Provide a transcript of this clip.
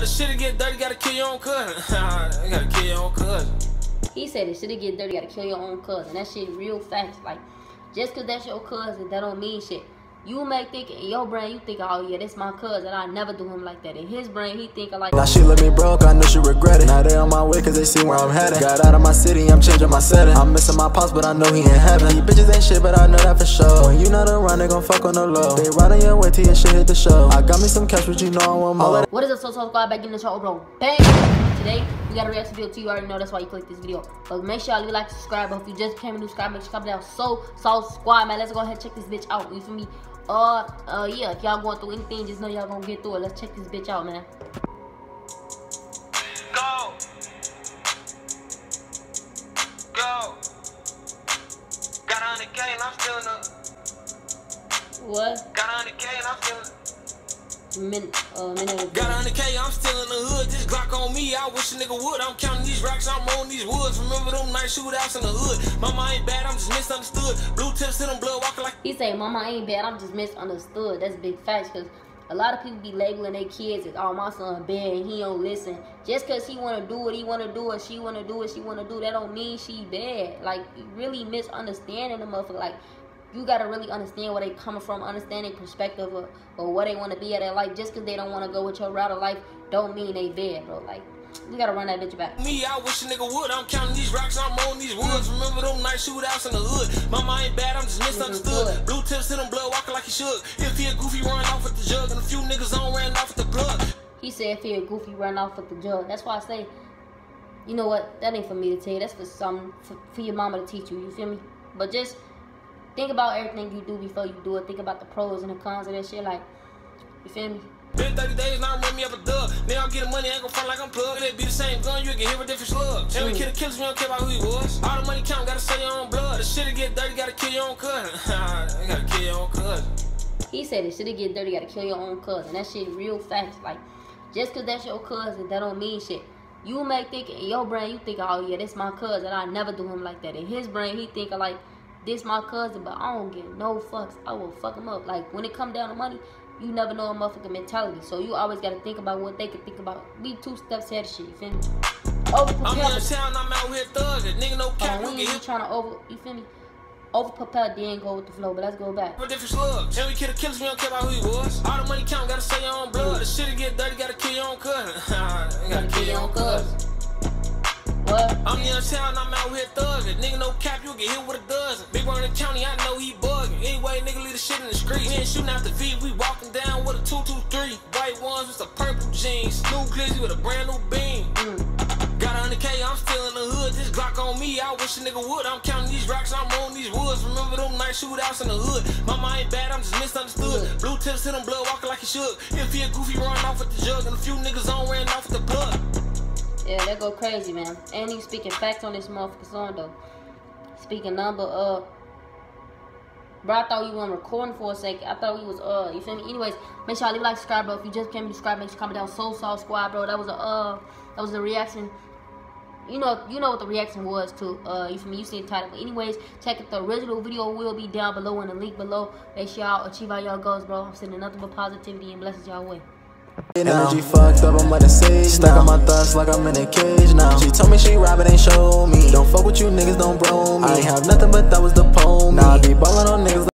The shit get dirty, gotta kill your own cousin. gotta kill your own cousin. He said it shit get dirty, gotta kill your own cousin. That shit real facts. Like, just cause that's your cousin, that don't mean shit. You may think in your brain, you think, oh yeah, that's my cousin. I never do him like that. In his brain, he think like. Now she let me broke, I know she regret it. Now they on my way cause they see where I'm headed. Got out of my city, I'm changing my setting. I'm missing my pops, but I know he in heaven. These bitches ain't shit, but I know that for sure. When you not around, they gon' fuck on the low. They riding your way till your shit hit the show. I got me some cash, but you know I want more. What is up, so so squad? Back in the show, bro. Bang! Today, we got a reaction video to you already know that's why you click this video. But make sure you like, subscribe. But if you just came and subscribe, make sure you comment down. So, so squad, man. Let's go ahead and check this bitch out. You feel me? Uh, uh, yeah, if y'all going through anything, just know y'all gonna get through it. Let's check this bitch out, man. Go. Go. Got 100K and I'm still in the. What? Got 100K and I'm still in Min, uh, Got 100K, I'm still in the hood. This Glock on me, I wish a nigga would. I'm counting these racks, I'm on these woods. Remember them night shootouts in the hood. Mama ain't bad, I'm just misunderstood. Blue tips in them blood walking like. He say, Mama ain't bad, I'm just misunderstood. That's big facts, because a lot of people be labeling their kids as, oh, my son bad and he don't listen. Just because he want to do what he want to do or she want to do what she want to do, that don't mean she bad. Like, really misunderstanding the motherfucker. Like, you gotta really understand where they coming from, understanding perspective or, or where they want to be at in life. Just because they don't want to go with your route of life, don't mean they bad, bro. Like, you gotta run that bitch back. Me, I wish a nigga would. I'm counting these rocks, I'm on these woods. Remember them night shootouts in the hood. Mama ain't bad, I'm just misunderstood. Blue tips in them blood walking like he should. If he a goofy, run off with the jug. And a few niggas on ran off with the plug. He said if he a goofy, run off with the jug. That's why I say, you know what? That ain't for me to tell you. That's for some, for, for your mama to teach you. You feel me? But just think about everything you do before you do it. Think about the pros and the cons of that shit. Like, you feel me? Been 30 days, now I'm me up a dub. Nigga, I'm getting money, ain't gon' front like I'm plugged. It be the same gun, you can hear a different slug. And we mm. kill the killers, we don't care about who he was. All the money count, gotta sell your own blood. The shit get dirty, gotta kill your own cousin. gotta kill your own cousin. He said it shit get dirty, gotta kill your own cousin. That shit real facts. Like, just cause that's your cousin, that don't mean shit. You may think in your brain, you think, oh yeah, that's my cousin. I never do him like that. In his brain, he think like, this my cousin, but I don't give no fucks. I will fuck him up. Like when it come down to money, you never know a motherfucking mentality. So you always gotta think about what they could think about. We two steps ahead of shit, you feel me? Over I'm in town, I'm out here thugging. Nigga, no cap, uh, we ain't trying to over, you feel me? Over propel then go with the flow, but let's go back. For different slugs. And we kill the killers, we don't care about who he was. All the money count, gotta sell your own blood. The shit get dirty, gotta kill your own cousin. gotta kill your own cousin. Town, I'm out here thugging. Nigga, no cap, you'll get hit with a dozen. Big Burn in the county, I know he bugging. Anyway, nigga, leave the shit in the street. We ain't shooting out the V, we walking down with a 223. White ones with some purple jeans. New glizzy with a brand new beam. Got a 100K, I'm still in the hood. This Glock on me, I wish a nigga would. I'm counting these rocks, I'm on these woods. Remember them night shootouts in the hood. Mama ain't bad, I'm just misunderstood. Blue tips hit him blood walking like he should. If he a goofy, run off with the jug. And a few niggas on ran off with the blood. Yeah, that go crazy, man. And he speaking facts on this motherfucker song, though. Speaking number, uh... Bro, I thought you were recording for a second. I thought we was, uh, you feel me? Anyways, make sure you leave a like, subscribe, bro. If you just came to subscribe, make sure you comment down SoSauced Squad, bro. That was a, uh, that was a reaction. You know, you know what the reaction was to, uh, you feel me? You see the title. But anyways, check it. The original video will be down below in the link below. Make sure y'all achieve all y'all goals, bro. I'm sending nothing but positivity and blessings y'all way. Energy um, fucked up, I'm at the sage Stuck on my thoughts like I'm in a cage now. She told me she robbing, ain't show me. Don't fuck with you niggas, don't bro me. I ain't have nothing but that was the poem Now I be ballin' on niggas